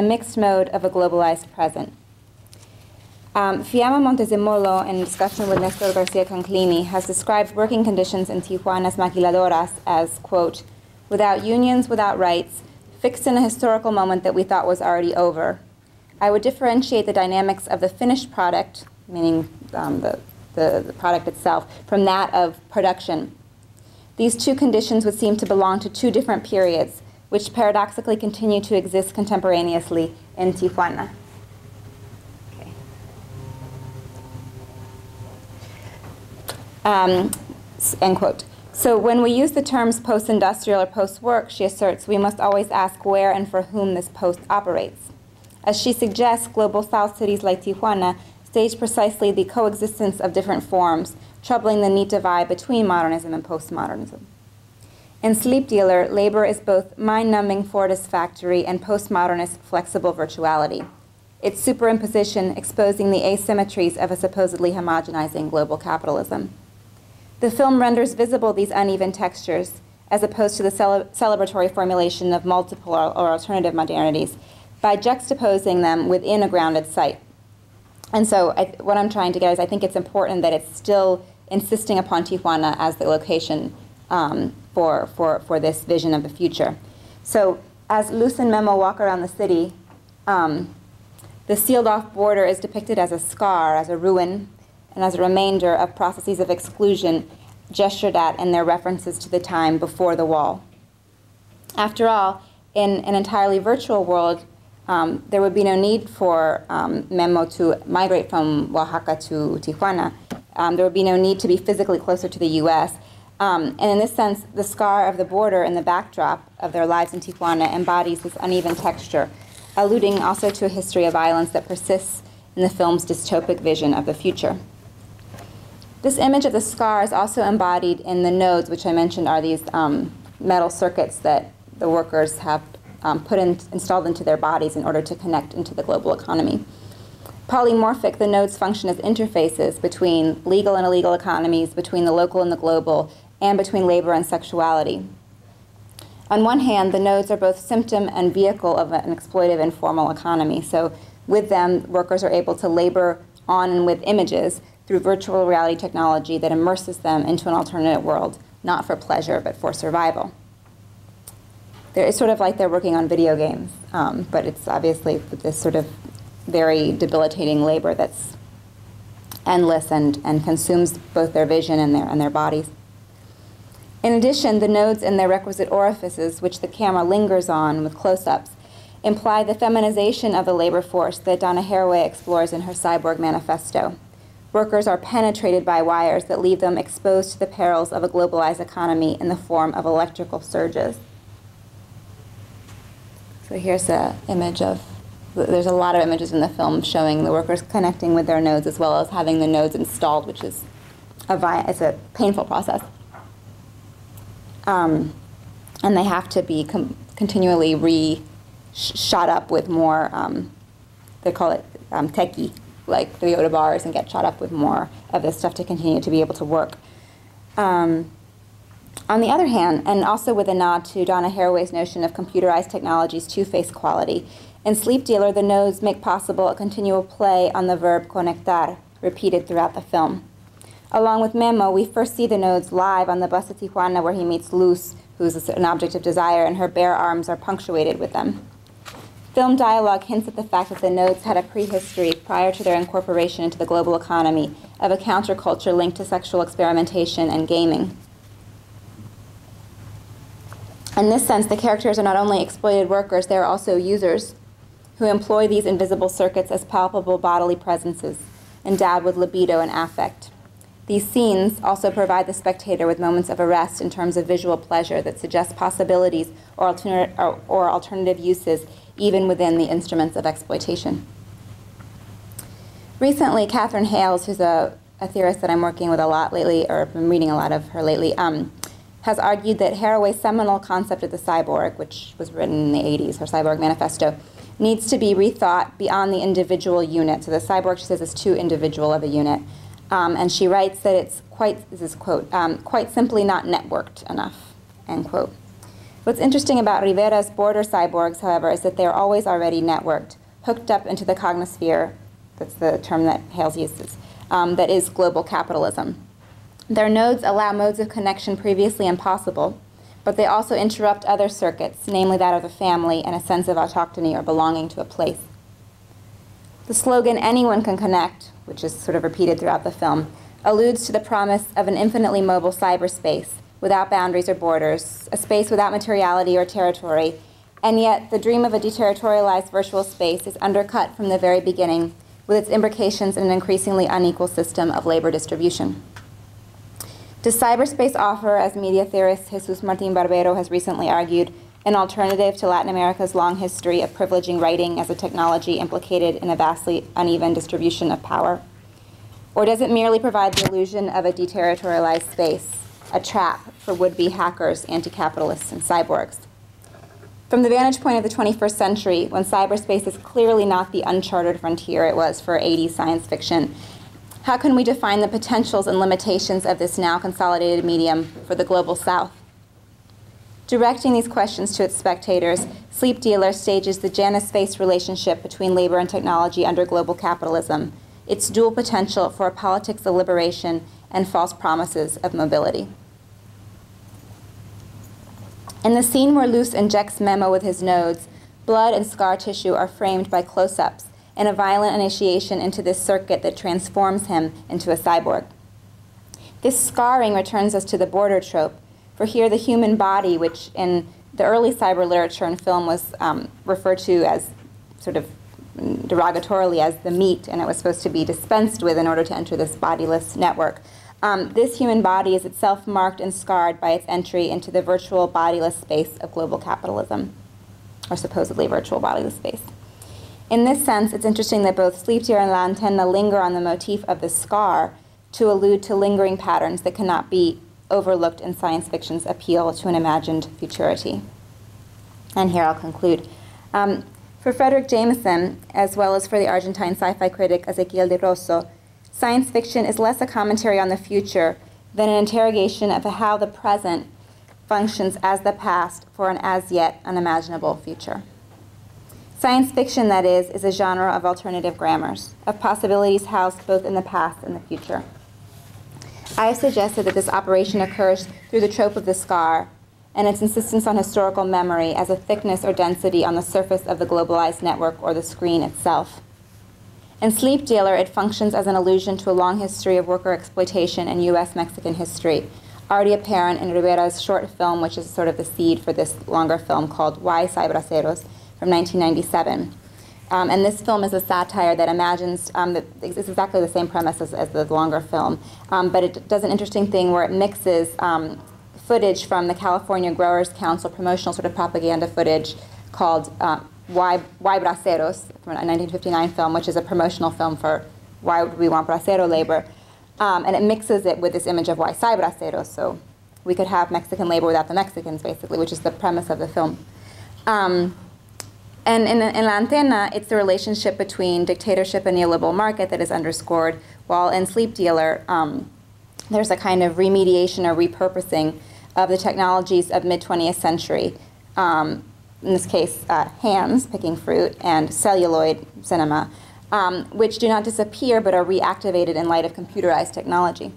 a mixed mode of a globalized present. Um, Fiamma Montezemolo, in discussion with Nestor Garcia Canclini, has described working conditions in Tijuana's maquiladoras as, quote, without unions, without rights, fixed in a historical moment that we thought was already over. I would differentiate the dynamics of the finished product, meaning um, the, the, the product itself, from that of production. These two conditions would seem to belong to two different periods, which paradoxically continue to exist contemporaneously in Tijuana. Um, end quote. So when we use the terms post-industrial or post-work, she asserts, we must always ask where and for whom this post operates. As she suggests, global south cities like Tijuana stage precisely the coexistence of different forms, troubling the neat divide between modernism and postmodernism. In Sleep Dealer, labor is both mind-numbing Fordist factory and postmodernist flexible virtuality. Its superimposition exposing the asymmetries of a supposedly homogenizing global capitalism. The film renders visible these uneven textures, as opposed to the cele celebratory formulation of multiple or, or alternative modernities, by juxtaposing them within a grounded site. And so I, what I'm trying to get is I think it's important that it's still insisting upon Tijuana as the location um, for, for, for this vision of the future. So as Luz and Memo walk around the city, um, the sealed off border is depicted as a scar, as a ruin, and as a remainder of processes of exclusion gestured at in their references to the time before the wall. After all, in an entirely virtual world, um, there would be no need for um, Memo to migrate from Oaxaca to Tijuana. Um, there would be no need to be physically closer to the U.S. Um, and in this sense, the scar of the border and the backdrop of their lives in Tijuana embodies this uneven texture, alluding also to a history of violence that persists in the film's dystopic vision of the future. This image of the scar is also embodied in the nodes, which I mentioned are these um, metal circuits that the workers have um, put in, installed into their bodies in order to connect into the global economy. Polymorphic, the nodes function as interfaces between legal and illegal economies, between the local and the global, and between labor and sexuality. On one hand, the nodes are both symptom and vehicle of an exploitive informal economy. So with them, workers are able to labor on and with images through virtual reality technology that immerses them into an alternate world, not for pleasure, but for survival. it's sort of like they're working on video games, um, but it's obviously this sort of very debilitating labor that's endless and, and consumes both their vision and their, and their bodies. In addition, the nodes and their requisite orifices, which the camera lingers on with close-ups, imply the feminization of the labor force that Donna Haraway explores in her Cyborg Manifesto. Workers are penetrated by wires that leave them exposed to the perils of a globalized economy in the form of electrical surges. So here's an image of, there's a lot of images in the film showing the workers connecting with their nodes as well as having the nodes installed, which is a, it's a painful process. Um, and they have to be continually re-shot up with more, um, they call it um, techie, like the Yoda bars and get shot up with more of this stuff to continue to be able to work. Um, on the other hand, and also with a nod to Donna Haraway's notion of computerized technology's two-faced quality, in Sleep Dealer, the nodes make possible a continual play on the verb conectar, repeated throughout the film. Along with Memo, we first see the nodes live on the bus to Tijuana where he meets Luz, who's an object of desire, and her bare arms are punctuated with them. Film dialogue hints at the fact that the nodes had a prehistory prior to their incorporation into the global economy of a counterculture linked to sexual experimentation and gaming. In this sense, the characters are not only exploited workers, they are also users who employ these invisible circuits as palpable bodily presences, endowed with libido and affect. These scenes also provide the spectator with moments of arrest in terms of visual pleasure that suggest possibilities or, alter or, or alternative uses even within the instruments of exploitation. Recently, Katherine Hayles, who's a, a theorist that I'm working with a lot lately, or been reading a lot of her lately, um, has argued that Haraway's seminal concept of the cyborg, which was written in the 80s, her Cyborg Manifesto, needs to be rethought beyond the individual unit. So the cyborg, she says, is too individual of a unit. Um, and she writes that it's quite, this is quote, um, quite simply not networked enough, end quote. What's interesting about Rivera's border cyborgs, however, is that they're always already networked, hooked up into the cognosphere, that's the term that Hayles uses, um, that is global capitalism. Their nodes allow modes of connection previously impossible, but they also interrupt other circuits, namely that of the family and a sense of autochthony or belonging to a place. The slogan, anyone can connect, which is sort of repeated throughout the film, alludes to the promise of an infinitely mobile cyberspace without boundaries or borders, a space without materiality or territory, and yet the dream of a deterritorialized virtual space is undercut from the very beginning with its imbrications in an increasingly unequal system of labor distribution. Does cyberspace offer, as media theorist Jesus Martin Barbero has recently argued, an alternative to Latin America's long history of privileging writing as a technology implicated in a vastly uneven distribution of power? Or does it merely provide the illusion of a deterritorialized space, a trap for would-be hackers, anti-capitalists, and cyborgs? From the vantage point of the 21st century, when cyberspace is clearly not the uncharted frontier it was for 80s science fiction, how can we define the potentials and limitations of this now consolidated medium for the global south? Directing these questions to its spectators, Sleep Dealer stages the Janus-Face relationship between labor and technology under global capitalism, its dual potential for a politics of liberation and false promises of mobility. In the scene where Luz injects Memo with his nodes, blood and scar tissue are framed by close-ups and a violent initiation into this circuit that transforms him into a cyborg. This scarring returns us to the border trope, for here, the human body, which in the early cyber literature and film was um, referred to as sort of derogatorily as the meat, and it was supposed to be dispensed with in order to enter this bodiless network. Um, this human body is itself marked and scarred by its entry into the virtual bodiless space of global capitalism, or supposedly virtual bodiless space. In this sense, it's interesting that both Sleep and La Antena linger on the motif of the scar to allude to lingering patterns that cannot be overlooked in science fiction's appeal to an imagined futurity. And here I'll conclude. Um, for Fredric Jameson, as well as for the Argentine sci-fi critic Ezequiel de Rosso, science fiction is less a commentary on the future than an interrogation of how the present functions as the past for an as yet unimaginable future. Science fiction, that is, is a genre of alternative grammars, of possibilities housed both in the past and the future. I have suggested that this operation occurs through the trope of the scar and its insistence on historical memory as a thickness or density on the surface of the globalized network or the screen itself. In Sleep Dealer, it functions as an allusion to a long history of worker exploitation in U.S. Mexican history, already apparent in Rivera's short film, which is sort of the seed for this longer film called Why Cybraceros from 1997. Um, and this film is a satire that imagines, um, that it's exactly the same premise as, as the longer film, um, but it does an interesting thing where it mixes um, footage from the California Growers Council promotional sort of propaganda footage called uh, Why, Why Braceros, from a 1959 film, which is a promotional film for why would we want bracero labor. Um, and it mixes it with this image of why cybraceros, so we could have Mexican labor without the Mexicans, basically, which is the premise of the film. And in, in La Antena, it's the relationship between dictatorship and neoliberal market that is underscored, while in Sleep Dealer, um, there's a kind of remediation or repurposing of the technologies of mid-20th century. Um, in this case, uh, hands picking fruit and celluloid cinema, um, which do not disappear but are reactivated in light of computerized technology.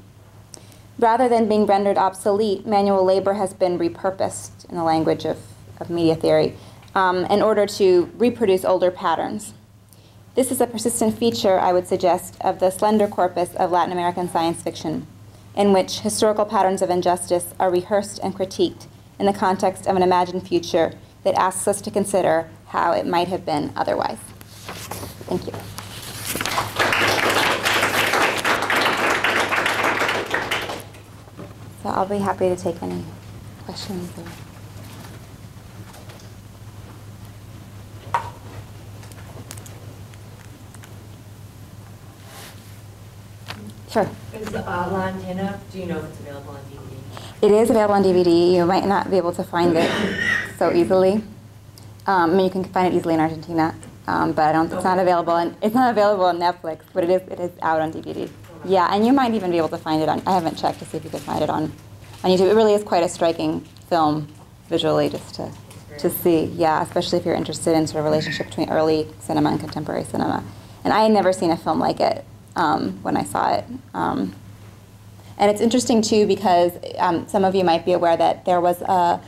Rather than being rendered obsolete, manual labor has been repurposed in the language of, of media theory um, in order to reproduce older patterns. This is a persistent feature, I would suggest, of the slender corpus of Latin American science fiction, in which historical patterns of injustice are rehearsed and critiqued in the context of an imagined future that asks us to consider how it might have been otherwise. Thank you. So I'll be happy to take any questions. Sure. Is uh, La Antena, do you know if it's available on DVD? It is available on DVD. You might not be able to find it so easily. Um, I mean, you can find it easily in Argentina, um, but I don't, it's not available. And it's not available on Netflix, but it is it is out on DVD. Yeah, and you might even be able to find it on. I haven't checked to see if you could find it on on YouTube. It really is quite a striking film, visually just to, to see. Yeah, especially if you're interested in sort of relationship between early cinema and contemporary cinema. And I had never seen a film like it um, when I saw it. Um, and it's interesting too because um, some of you might be aware that there was a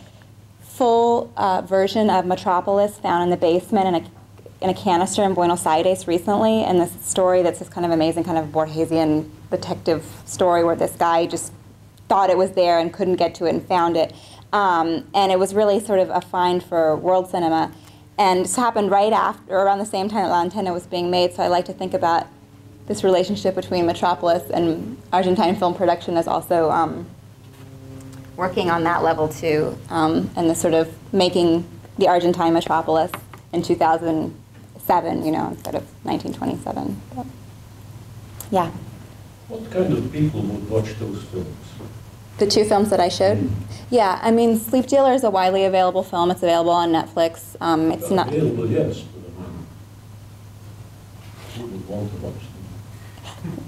full uh, version of Metropolis found in the basement in a, in a canister in Buenos Aires recently. And this story that's this kind of amazing kind of Borgesian detective story where this guy just thought it was there and couldn't get to it and found it. Um, and it was really sort of a find for world cinema. And this happened right after, around the same time that La Antena was being made. So I like to think about this relationship between Metropolis and Argentine film production is also um, working on that level too, um, and the sort of making the Argentine Metropolis in 2007, you know, instead of 1927. But, yeah, What kind of people would watch those films? the two films that I showed. Yeah, I mean, Sleep Dealer is a widely available film. It's available on Netflix. Um, it's not. Available, yes, but I mean, who would want to watch?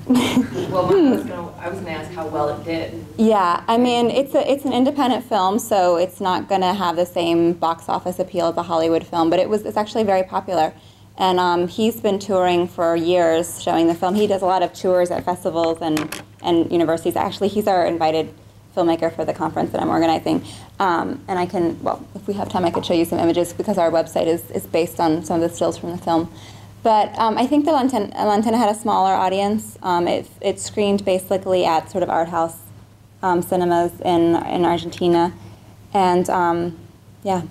Well, I was gonna, I was gonna ask how well it did. Yeah, I mean, it's a it's an independent film, so it's not going to have the same box office appeal as a Hollywood film. But it was it's actually very popular, and um, he's been touring for years showing the film. He does a lot of tours at festivals and and universities. Actually, he's our invited filmmaker for the conference that I'm organizing. Um, and I can, well, if we have time, I could show you some images because our website is is based on some of the stills from the film. But um, I think the La Antena, Lantana had a smaller audience. Um, it, it screened basically at sort of art house um, cinemas in, in Argentina. And um, yeah.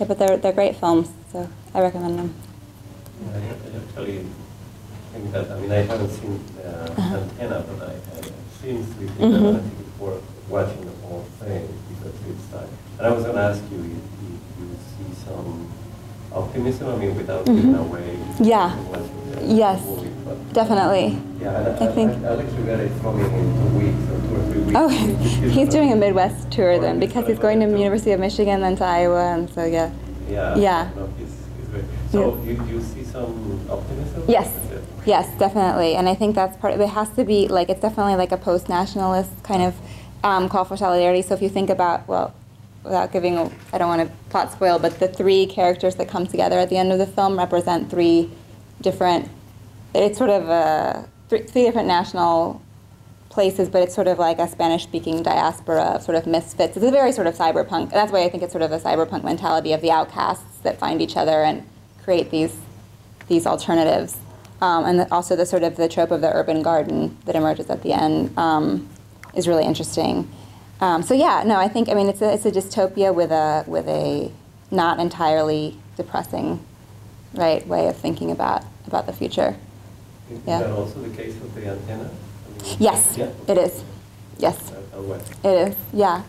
yeah, but they're, they're great films, so I recommend them. I actually think that, I mean, I haven't seen uh, Uh-huh. antenna, but I, I've seen Mhm. Dealer, and I think it's worth watching the whole thing because it's like, and I was gonna ask you, if you, you see some optimism, I mean, without giving Mhm. away. Yeah. Yes, Definitely. Yeah, I I, think- Alex Rivera is coming in two weeks or two or three weeks. Oh, He's doing a Midwest tour then because he's going to University of Michigan, then to Iowa, and so yeah. Yeah. Yeah. No, he's, he's great. So Yeah. you, you see some optimism? Yes, yes, definitely. And I think that's part of it. has to be like, it's definitely like a post nationalist kind of um, call for solidarity. So if you think about, well, without giving, I don't want to plot spoil, but the three characters that come together at the end of the film represent three different, it's sort of a, three, three different national places, but it's sort of like a Spanish speaking diaspora of sort of misfits. It's a very sort of cyberpunk, that's why I think it's sort of a cyberpunk mentality of the outcasts that find each other and create these these alternatives. Um, and the, also the sort of the trope of the urban garden that emerges at the end um, is really interesting. Um, so yeah, no, I think I mean it's a, it's a dystopia with a with a not entirely depressing, right way of thinking about about the future. Is Yeah. that also the case with the antenna? I mean, Yes, Yeah. it is. Yes. Uh, what? It is, yeah.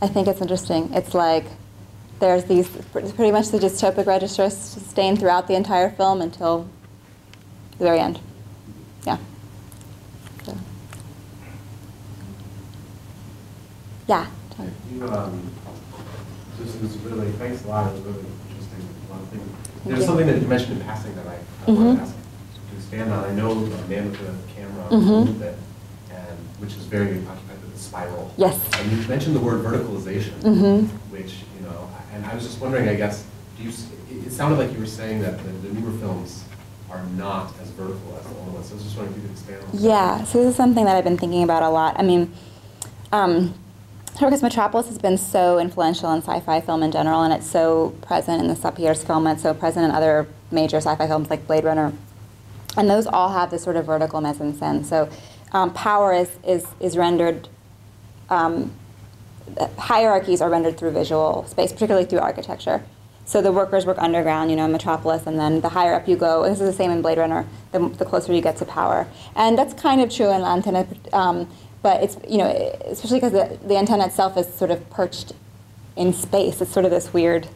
I think it's interesting. It's like there's these pretty much the dystopic register sustained throughout the entire film until the very end. Yeah. So. Yeah. You, um, this is really, thanks a lot, it was really interesting, a lot of things. Thank There's you. something that you mentioned in passing that I, I want Mhm. to ask to expand on. I know the man with the camera Mhm. movement, and, which is very occupied with the spiral. Yes. And you mentioned the word verticalization, Mhm. which, you know, and I was just wondering, I guess, do you, it it sounded like you were saying that the, the newer films are not as vertical as the older ones, so I was just wondering if you could expand on that. Yeah, so this is something that I've been thinking about a lot. I mean, um, because Metropolis has been so influential in sci-fi film in general, and it's so present in the Sapir's film, and it's so present in other major sci-fi films like Blade Runner, and those all have this sort of vertical mise en scène. So um, power is, is, is rendered, um, hierarchies are rendered through visual space, particularly through architecture. So the workers work underground, you know, in Metropolis, and then the higher up you go, this is the same in Blade Runner, the, the closer you get to power. And that's kind of true in La um, but it's, you know, especially because the, the antenna itself is sort of perched in space. It's sort of this weird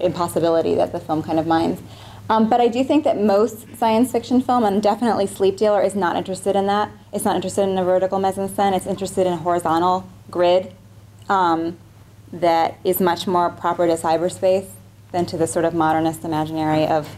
impossibility that the film kind of mines Um, but I do think that most science fiction film, and definitely Sleep Dealer, is not interested in that. It's not interested in a vertical scène. It's interested in a horizontal grid um, that is much more proper to cyberspace than to the sort of modernist imaginary of,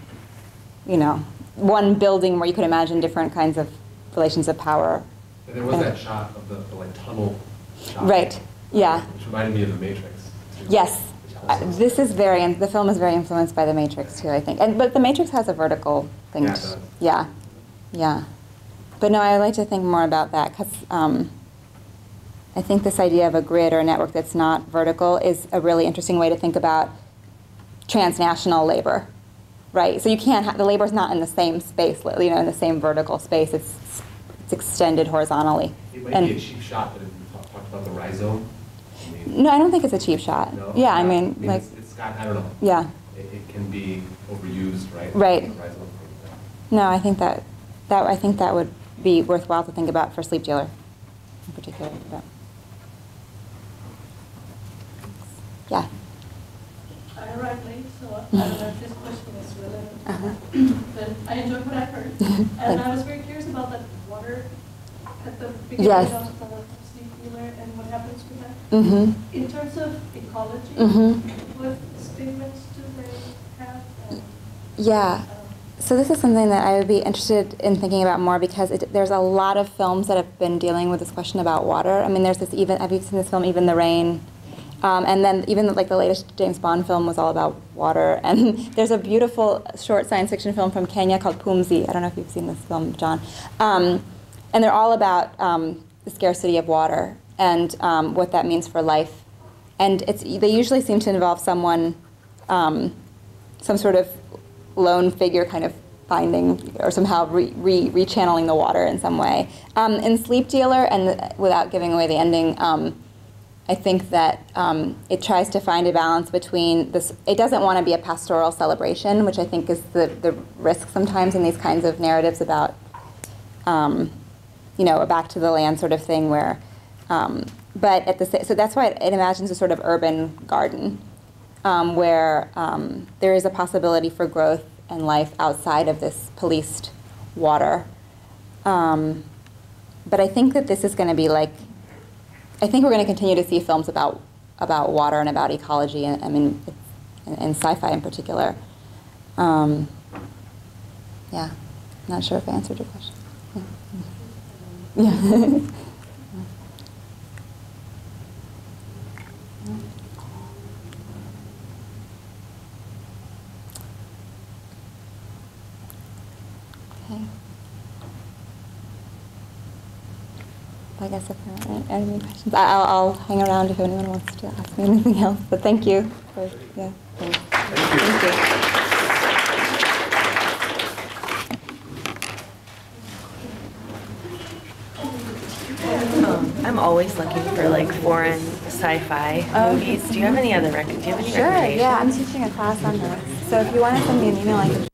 you know, one building where you could imagine different kinds of relations of power. And there was that shot of the, the like tunnel shot. Right. Yeah. Which reminded me of the Matrix. Yes, Which Uh, this is very, the film is very influenced by The Matrix too, I think. And, but The Matrix has a vertical thing. Yeah, it t- does. Yeah, yeah. But no, I like to think more about that because I think this idea of a grid or a network that's not vertical is a really interesting way to think about transnational labor, right? So you can't have, the labor's not in the same space, you know, in the same vertical space. It's, it's extended horizontally. It might And- be a cheap shot, but if you talk- about the rhizome, I mean. No, I don't think it's a cheap shot. No? Yeah, I mean, like, it's- It's got, I don't know. yeah. It, it can be overused, right? Right. The rhizome thing, yeah. No, I think that, that, I think that would be worthwhile to think about for sleep dealer in particular. but- Yeah. I'm Riley, so I don't know if this question is relevant, Uh-huh. but I enjoyed what I heard. And I was very curious about that water at the beginning Yes. of the and what happens with that. Mm-hmm. In terms of ecology, Mhm. what statements do they have? and, Yeah. um, So this is something that I would be interested in thinking about more because it, there's a lot of films that have been dealing with this question about water. I mean, there's this even, have you seen this film, Even the Rain? Um, and then even like the latest James Bond film was all about water. And there's a beautiful short science fiction film from Kenya called Pumzi. I don't know if you've seen this film, John. Um, and they're all about um, the scarcity of water and um, what that means for life. And it's, they usually seem to involve someone, um, some sort of lone figure kind of finding or somehow re, re, rechanneling the water in some way. Um, in Sleep Dealer, and without giving away the ending, I think that um, it tries to find a balance between this. It doesn't want to be a pastoral celebration, which I think is the, the risk sometimes in these kinds of narratives about, um, you know, a back to the land sort of thing where, um, but at the so that's why it, it imagines a sort of urban garden um, where um, there is a possibility for growth and life outside of this policed water. Um, but I think that this is going to be like, I think we're going to continue to see films about about water and about ecology, and I mean, and sci-fi in particular. Um, yeah, not sure if I answered your question. Yeah. Okay. I guess if there aren't any questions, I- I'll, I'll hang around if anyone wants to ask me anything else. But thank you for, yeah. Thanks. Thank you. Um, I'm always looking for like foreign sci-fi movies. Do you have any other rec, do you have any Sure, recommendations? yeah, I'm teaching a class on this. So if you want to send me an email, I can